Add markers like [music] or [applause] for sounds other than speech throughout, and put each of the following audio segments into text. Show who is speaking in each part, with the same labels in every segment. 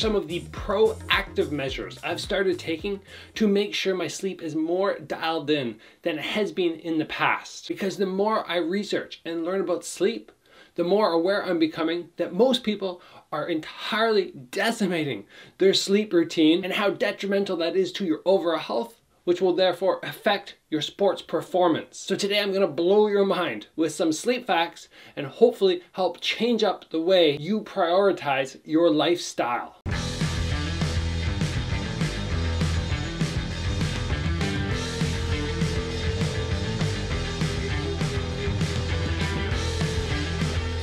Speaker 1: some of the proactive measures I've started taking to make sure my sleep is more dialed in than it has been in the past. Because the more I research and learn about sleep, the more aware I'm becoming that most people are entirely decimating their sleep routine and how detrimental that is to your overall health which will therefore affect your sports performance. So today I'm going to blow your mind with some sleep facts and hopefully help change up the way you prioritize your lifestyle.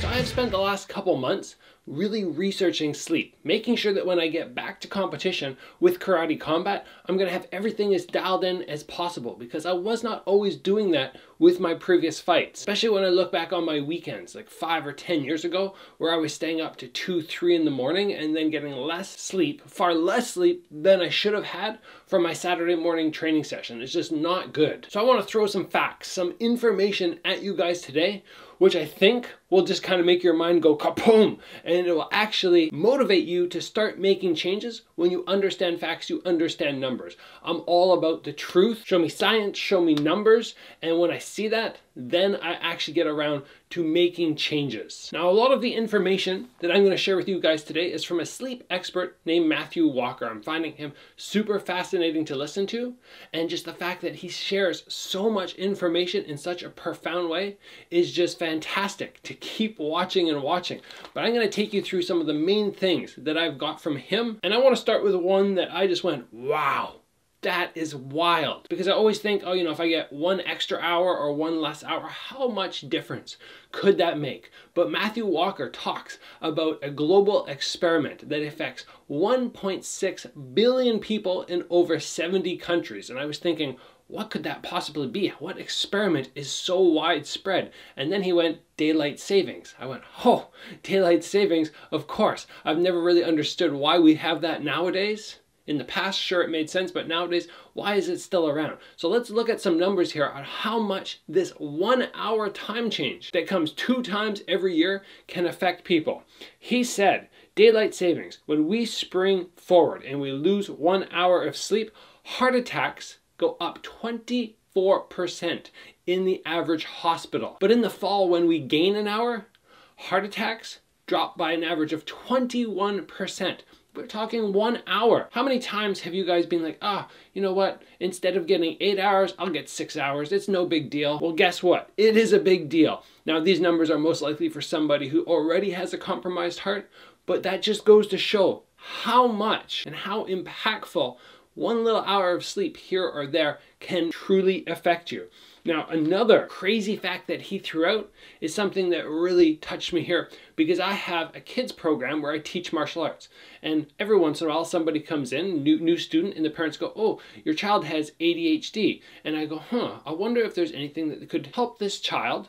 Speaker 1: So I've spent the last couple months really researching sleep, making sure that when I get back to competition with Karate Combat, I'm to have everything as dialed in as possible because I was not always doing that with my previous fights. Especially when I look back on my weekends, like five or 10 years ago, where I was staying up to two, three in the morning and then getting less sleep, far less sleep than I should have had for my Saturday morning training session. It's just not good. So I want to throw some facts, some information at you guys today which I think will just kind of make your mind go kaboom and it will actually motivate you to start making changes when you understand facts, you understand numbers. I'm all about the truth. Show me science, show me numbers, and when I see that, then I actually get around to making changes. Now, a lot of the information that I'm going to share with you guys today is from a sleep expert named Matthew Walker. I'm finding him super fascinating to listen to, and just the fact that he shares so much information in such a profound way is just fantastic to keep watching and watching. But I'm going to take you through some of the main things that I've got from him, and I want to start with one that I just went, wow that is wild because I always think, oh, you know, if I get one extra hour or one less hour, how much difference could that make? But Matthew Walker talks about a global experiment that affects 1.6 billion people in over 70 countries. And I was thinking, what could that possibly be? What experiment is so widespread? And then he went, daylight savings. I went, oh, daylight savings, of course. I've never really understood why we have that nowadays. In the past, sure, it made sense, but nowadays, why is it still around? So let's look at some numbers here on how much this one hour time change that comes two times every year can affect people. He said, daylight savings, when we spring forward and we lose one hour of sleep, heart attacks go up 24% in the average hospital. But in the fall, when we gain an hour, heart attacks drop by an average of 21%. We're talking one hour. How many times have you guys been like, ah, you know what? Instead of getting eight hours, I'll get six hours. It's no big deal. Well, guess what? It is a big deal. Now, these numbers are most likely for somebody who already has a compromised heart, but that just goes to show how much and how impactful one little hour of sleep here or there can truly affect you. Now, another crazy fact that he threw out is something that really touched me here because I have a kids program where I teach martial arts. And every once in a while, somebody comes in, new, new student, and the parents go, Oh, your child has ADHD. And I go, Huh, I wonder if there's anything that could help this child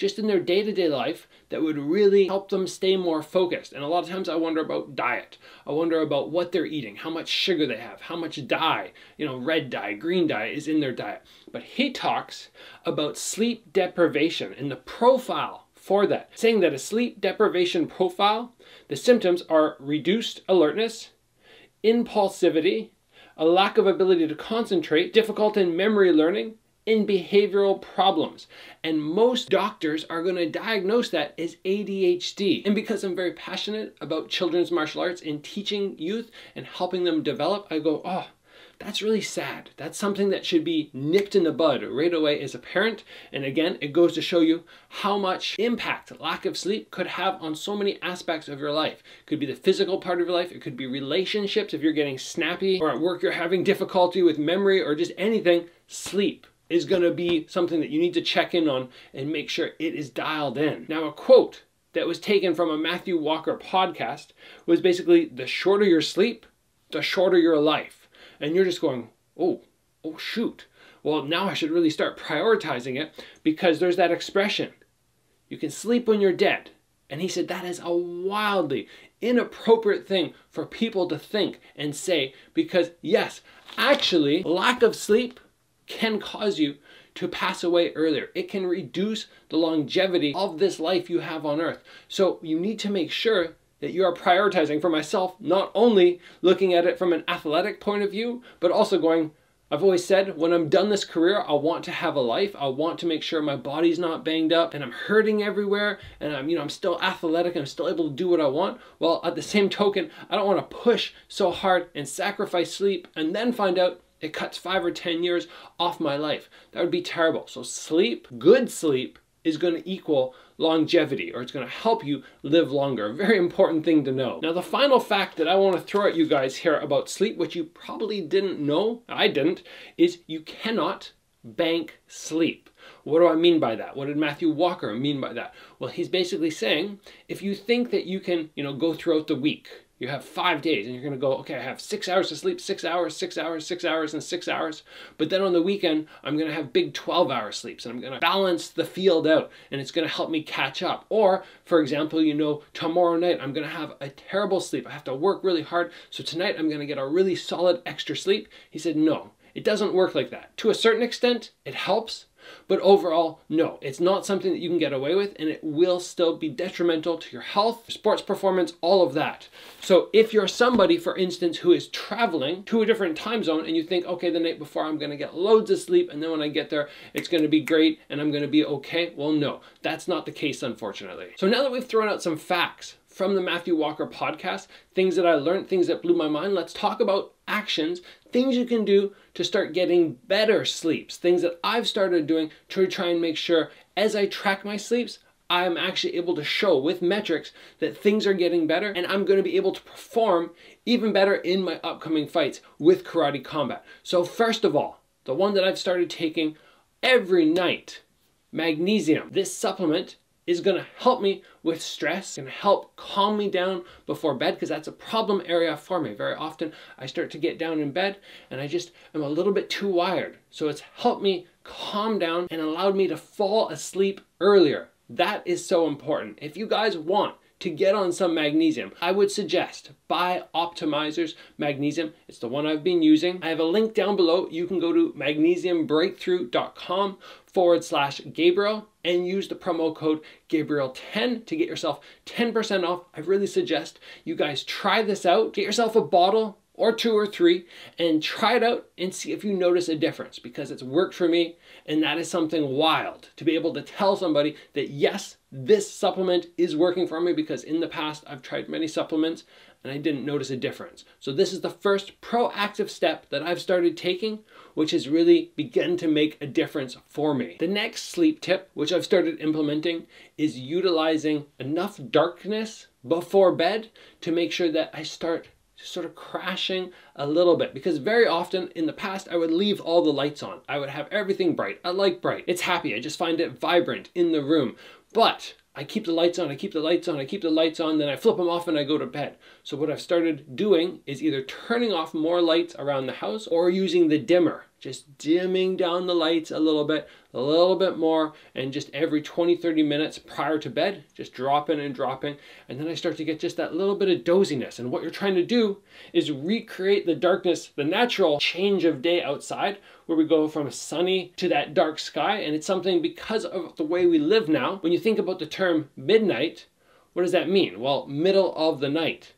Speaker 1: just in their day-to-day life that would really help them stay more focused. And a lot of times I wonder about diet. I wonder about what they're eating, how much sugar they have, how much dye, you know, red dye, green dye is in their diet. But he talks about sleep deprivation and the profile for that, saying that a sleep deprivation profile, the symptoms are reduced alertness, impulsivity, a lack of ability to concentrate, difficult in memory learning, in behavioral problems. And most doctors are going to diagnose that as ADHD. And because I'm very passionate about children's martial arts and teaching youth and helping them develop, I go, oh, that's really sad. That's something that should be nipped in the bud right away as a parent. And again, it goes to show you how much impact lack of sleep could have on so many aspects of your life. It could be the physical part of your life, it could be relationships if you're getting snappy, or at work you're having difficulty with memory, or just anything. Sleep is going to be something that you need to check in on and make sure it is dialed in. Now, a quote that was taken from a Matthew Walker podcast was basically the shorter your sleep, the shorter your life. And you're just going, oh, oh, shoot. Well, now I should really start prioritizing it because there's that expression you can sleep when you're dead. And he said that is a wildly inappropriate thing for people to think and say because, yes, actually, lack of sleep can cause you to pass away earlier. It can reduce the longevity of this life you have on earth. So you need to make sure that you are prioritizing for myself, not only looking at it from an athletic point of view, but also going, I've always said when I'm done this career, I want to have a life. I want to make sure my body's not banged up and I'm hurting everywhere and I'm, you know, I'm still athletic and I'm still able to do what I want. Well, at the same token, I don't want to push so hard and sacrifice sleep and then find out it cuts five or 10 years off my life. That would be terrible. So sleep, good sleep, is going to equal longevity or it's going to help you live longer. Very important thing to know. Now, the final fact that I want to throw at you guys here about sleep, which you probably didn't know, I didn't, is you cannot bank sleep. What do I mean by that? What did Matthew Walker mean by that? Well, he's basically saying if you think that you can, you know, go throughout the week you have five days and you're going to go, okay, I have six hours to sleep, six hours, six hours, six hours, and six hours. But then on the weekend, I'm going to have big 12 hour sleeps and I'm going to balance the field out and it's going to help me catch up. Or, for example, you know, tomorrow night, I'm going to have a terrible sleep. I have to work really hard. So tonight, I'm going to get a really solid extra sleep. He said, no, it doesn't work like that. To a certain extent, it helps, but overall, no, it's not something that you can get away with and it will still be detrimental to your health, sports performance, all of that. So if you're somebody, for instance, who is traveling to a different time zone and you think, okay, the night before I'm gonna get loads of sleep and then when I get there, it's gonna be great and I'm gonna be okay. Well, no, that's not the case, unfortunately. So now that we've thrown out some facts from the Matthew Walker podcast, things that I learned, things that blew my mind, let's talk about actions, things you can do to start getting better sleeps, things that I've started doing to try and make sure as I track my sleeps, I'm actually able to show with metrics that things are getting better and I'm going to be able to perform even better in my upcoming fights with karate combat. So first of all, the one that I've started taking every night, magnesium. This supplement is to help me with stress, to help calm me down before bed because that's a problem area for me. Very often I start to get down in bed and I just am a little bit too wired. So it's helped me calm down and allowed me to fall asleep earlier. That is so important. If you guys want to get on some magnesium, I would suggest buy Optimizer's magnesium. It's the one I've been using. I have a link down below. You can go to magnesiumbreakthrough.com forward slash Gabriel and use the promo code Gabriel10 to get yourself 10% off. I really suggest you guys try this out. Get yourself a bottle or two or three and try it out and see if you notice a difference because it's worked for me and that is something wild to be able to tell somebody that yes, this supplement is working for me because in the past I've tried many supplements and I didn't notice a difference. So this is the first proactive step that I've started taking, which has really begun to make a difference for me. The next sleep tip, which I've started implementing, is utilizing enough darkness before bed to make sure that I start sort of crashing a little bit because very often in the past I would leave all the lights on. I would have everything bright. I like bright. It's happy. I just find it vibrant in the room. But I keep the lights on, I keep the lights on, I keep the lights on, then I flip them off and I go to bed. So what I've started doing is either turning off more lights around the house or using the dimmer just dimming down the lights a little bit, a little bit more, and just every 20, 30 minutes prior to bed, just dropping and dropping. And then I start to get just that little bit of doziness. And what you're trying to do is recreate the darkness, the natural change of day outside, where we go from sunny to that dark sky. And it's something because of the way we live now. When you think about the term midnight, what does that mean? Well, middle of the night.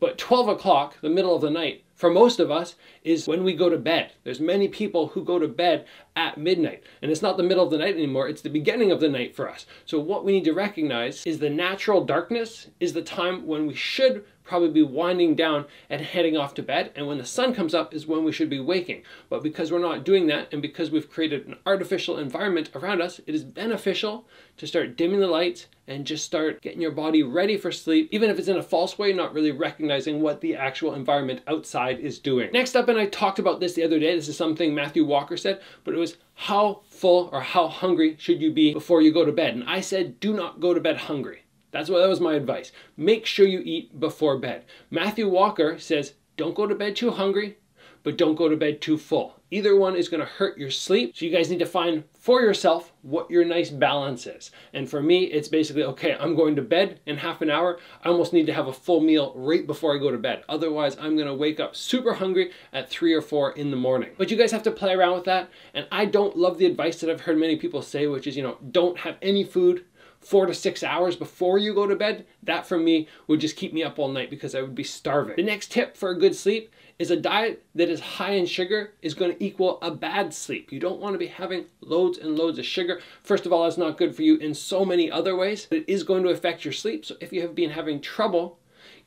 Speaker 1: But 12 o'clock, the middle of the night, for most of us is when we go to bed. There's many people who go to bed at midnight. And it's not the middle of the night anymore, it's the beginning of the night for us. So what we need to recognize is the natural darkness is the time when we should probably be winding down and heading off to bed. And when the sun comes up is when we should be waking. But because we're not doing that and because we've created an artificial environment around us, it is beneficial to start dimming the lights and just start getting your body ready for sleep, even if it's in a false way, not really recognizing what the actual environment outside is doing. Next up, and I talked about this the other day, this is something Matthew Walker said, but it was how full or how hungry should you be before you go to bed? And I said, do not go to bed hungry. That's what that was my advice. Make sure you eat before bed. Matthew Walker says, don't go to bed too hungry, but don't go to bed too full. Either one is going to hurt your sleep. So you guys need to find for yourself what your nice balance is. And for me, it's basically, okay, I'm going to bed in half an hour. I almost need to have a full meal right before I go to bed. Otherwise, I'm going to wake up super hungry at three or four in the morning. But you guys have to play around with that. And I don't love the advice that I've heard many people say, which is, you know, don't have any food four to six hours before you go to bed, that for me would just keep me up all night because I would be starving. The next tip for a good sleep is a diet that is high in sugar is going to equal a bad sleep. You don't want to be having loads and loads of sugar. First of all, that's not good for you in so many other ways. It is going to affect your sleep. So if you have been having trouble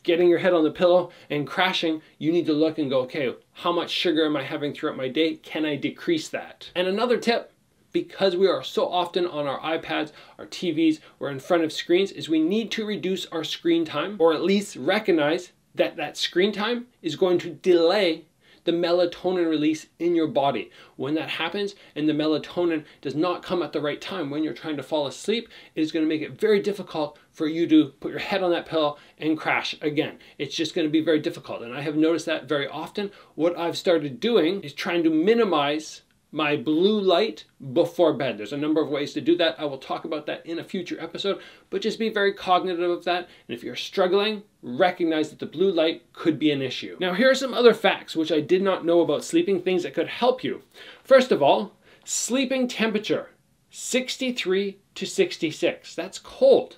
Speaker 1: getting your head on the pillow and crashing, you need to look and go, okay, how much sugar am I having throughout my day? Can I decrease that? And another tip because we are so often on our iPads, our TVs, we're in front of screens, is we need to reduce our screen time or at least recognize that that screen time is going to delay the melatonin release in your body. When that happens and the melatonin does not come at the right time when you're trying to fall asleep, it is going to make it very difficult for you to put your head on that pillow and crash again. It's just going to be very difficult. And I have noticed that very often. What I've started doing is trying to minimize my blue light before bed. There's a number of ways to do that. I will talk about that in a future episode, but just be very cognitive of that. And if you're struggling, recognize that the blue light could be an issue. Now, here are some other facts which I did not know about sleeping, things that could help you. First of all, sleeping temperature 63 to 66. That's cold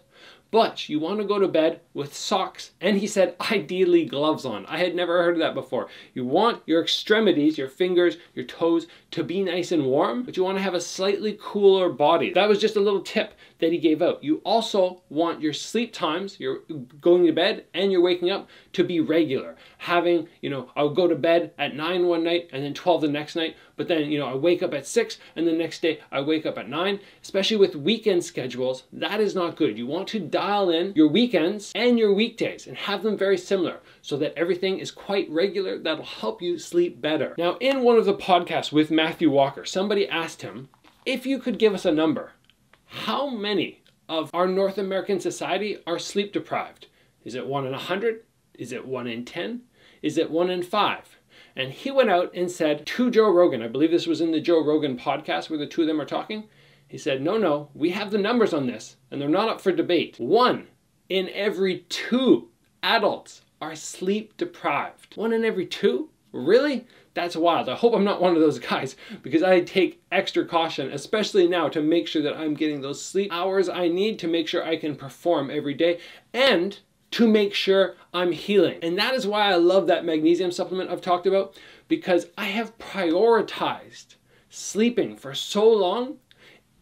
Speaker 1: but you want to go to bed with socks and he said ideally gloves on. I had never heard of that before. You want your extremities, your fingers, your toes to be nice and warm, but you want to have a slightly cooler body. That was just a little tip that he gave out. You also want your sleep times, you're going to bed and you're waking up to be regular. Having, you know, I'll go to bed at 9 one night and then 12 the next night, but then, you know, I wake up at 6 and the next day I wake up at 9, especially with weekend schedules. That is not good. You want to dial in your weekends and your weekdays and have them very similar so that everything is quite regular. That'll help you sleep better. Now, in one of the podcasts with Matthew Walker, somebody asked him if you could give us a number, how many of our North American society are sleep deprived? Is it one in a hundred? Is it one in ten? Is it one in five? And he went out and said to Joe Rogan, I believe this was in the Joe Rogan podcast where the two of them are talking. He said, No, no, we have the numbers on this, and they're not up for debate. One in every two adults are sleep deprived. One in every two? Really? That's wild. I hope I'm not one of those guys because I take extra caution, especially now, to make sure that I'm getting those sleep hours I need to make sure I can perform every day and to make sure I'm healing. And that is why I love that magnesium supplement I've talked about because I have prioritized sleeping for so long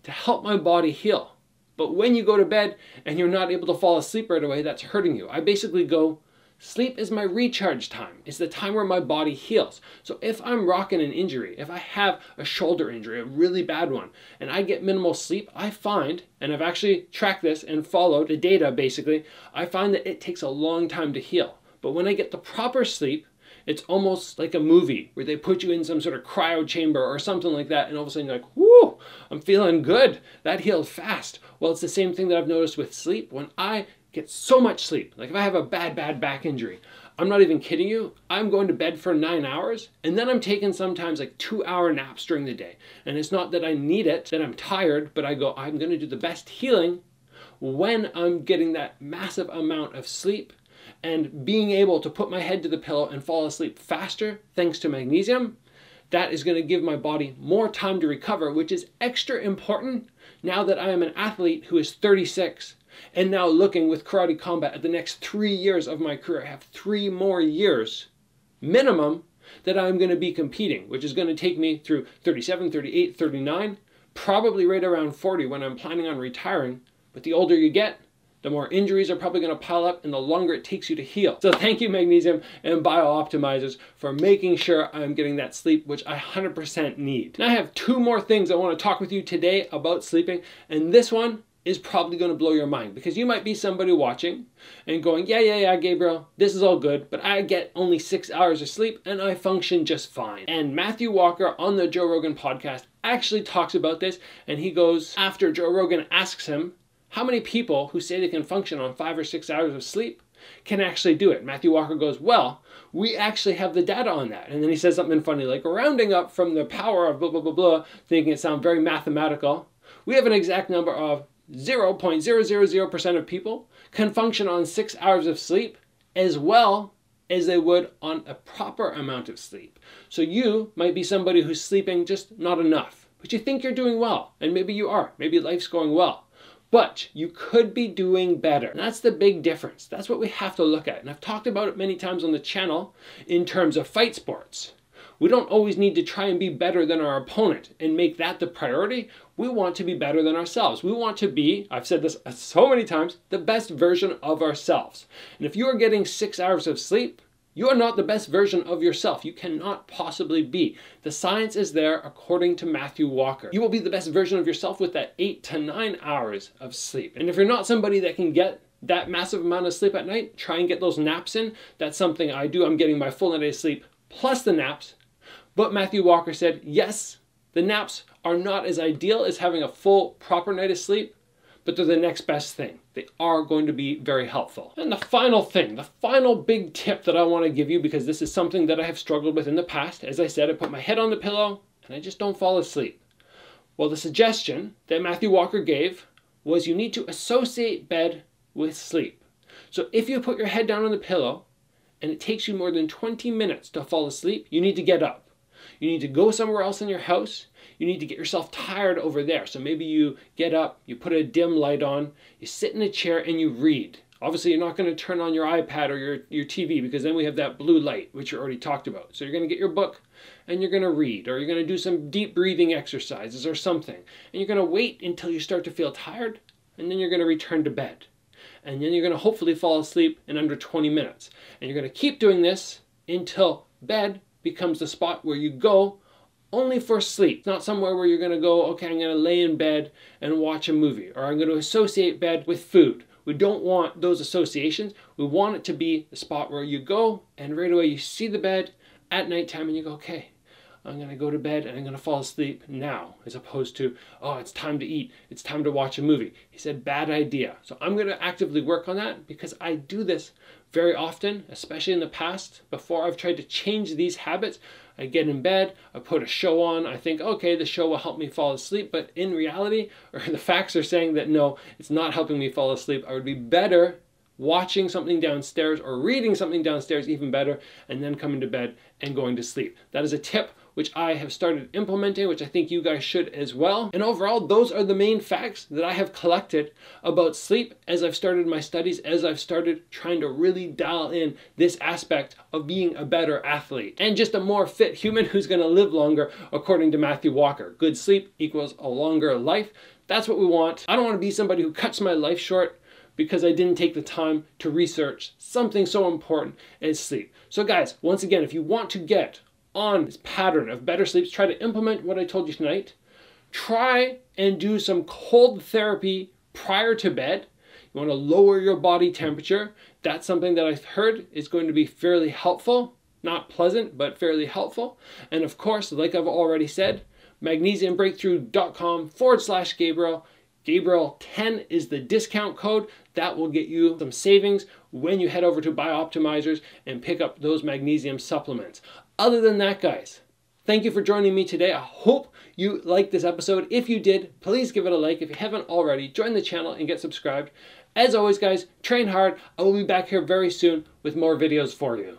Speaker 1: to help my body heal. But when you go to bed and you're not able to fall asleep right away, that's hurting you. I basically go Sleep is my recharge time. It's the time where my body heals. So if I'm rocking an injury, if I have a shoulder injury, a really bad one, and I get minimal sleep, I find, and I've actually tracked this and followed the data basically, I find that it takes a long time to heal. But when I get the proper sleep, it's almost like a movie where they put you in some sort of cryo chamber or something like that, and all of a sudden you're like, whoo, I'm feeling good. That healed fast. Well, it's the same thing that I've noticed with sleep. When I get so much sleep. Like if I have a bad, bad back injury, I'm not even kidding you. I'm going to bed for nine hours and then I'm taking sometimes like two hour naps during the day. And it's not that I need it, that I'm tired, but I go, I'm going to do the best healing when I'm getting that massive amount of sleep and being able to put my head to the pillow and fall asleep faster thanks to magnesium. That is going to give my body more time to recover, which is extra important now that I am an athlete who is 36 and now looking with karate combat at the next three years of my career. I have three more years minimum that I'm going to be competing, which is going to take me through 37, 38, 39, probably right around 40 when I'm planning on retiring. But the older you get, the more injuries are probably going to pile up and the longer it takes you to heal. So thank you Magnesium and BiOptimizers for making sure I'm getting that sleep which I 100% need. Now I have two more things I want to talk with you today about sleeping and this one is probably going to blow your mind because you might be somebody watching and going, yeah, yeah, yeah, Gabriel, this is all good, but I get only six hours of sleep and I function just fine. And Matthew Walker on the Joe Rogan podcast actually talks about this and he goes, after Joe Rogan asks him, how many people who say they can function on five or six hours of sleep can actually do it? Matthew Walker goes, well, we actually have the data on that. And then he says something funny like rounding up from the power of blah, blah, blah, blah, thinking it sounds very mathematical. We have an exact number of 0.000% of people can function on six hours of sleep as well as they would on a proper amount of sleep. So you might be somebody who's sleeping just not enough, but you think you're doing well, and maybe you are. Maybe life's going well. but you could be doing better. And that's the big difference. That's what we have to look at. And I've talked about it many times on the channel in terms of fight sports. We don't always need to try and be better than our opponent and make that the priority. We want to be better than ourselves. We want to be, I've said this so many times, the best version of ourselves. And if you are getting six hours of sleep, you are not the best version of yourself. You cannot possibly be. The science is there according to Matthew Walker. You will be the best version of yourself with that eight to nine hours of sleep. And if you're not somebody that can get that massive amount of sleep at night, try and get those naps in. That's something I do. I'm getting my full night of sleep plus the naps but Matthew Walker said, yes, the naps are not as ideal as having a full, proper night of sleep, but they're the next best thing. They are going to be very helpful. And the final thing, the final big tip that I want to give you, because this is something that I have struggled with in the past. As I said, I put my head on the pillow and I just don't fall asleep. Well, the suggestion that Matthew Walker gave was you need to associate bed with sleep. So if you put your head down on the pillow and it takes you more than 20 minutes to fall asleep, you need to get up. You need to go somewhere else in your house. You need to get yourself tired over there. So maybe you get up, you put a dim light on, you sit in a chair and you read. Obviously, you're not going to turn on your iPad or your, your TV because then we have that blue light, which you already talked about. So you're going to get your book and you're going to read, or you're going to do some deep breathing exercises or something. And you're going to wait until you start to feel tired, and then you're going to return to bed. And then you're going to hopefully fall asleep in under 20 minutes. And you're going to keep doing this until bed becomes the spot where you go only for sleep. not somewhere where you're going to go, okay, I'm going to lay in bed and watch a movie, or I'm going to associate bed with food. We don't want those associations. We want it to be the spot where you go and right away you see the bed at nighttime and you go, okay, I'm going to go to bed and I'm going to fall asleep now, as opposed to, oh, it's time to eat, it's time to watch a movie. He said, bad idea. So I'm going to actively work on that because I do this very often, especially in the past, before I've tried to change these habits. I get in bed, I put a show on, I think, okay, the show will help me fall asleep, but in reality, [laughs] or the facts are saying that no, it's not helping me fall asleep. I would be better watching something downstairs or reading something downstairs, even better, and then coming to bed and going to sleep. That is a tip which I have started implementing, which I think you guys should as well. And overall, those are the main facts that I have collected about sleep as I've started my studies, as I've started trying to really dial in this aspect of being a better athlete and just a more fit human who's going to live longer, according to Matthew Walker. Good sleep equals a longer life. That's what we want. I don't want to be somebody who cuts my life short because I didn't take the time to research something so important as sleep. So guys, once again, if you want to get on this pattern of better sleeps, try to implement what I told you tonight. Try and do some cold therapy prior to bed. You want to lower your body temperature. That's something that I've heard is going to be fairly helpful. Not pleasant, but fairly helpful. And of course, like I've already said, magnesiumbreakthrough.com forward slash Gabriel. Gabriel 10 is the discount code. That will get you some savings when you head over to Bioptimizers and pick up those magnesium supplements. Other than that, guys, thank you for joining me today. I hope you liked this episode. If you did, please give it a like. If you haven't already, join the channel and get subscribed. As always, guys, train hard. I will be back here very soon with more videos for you.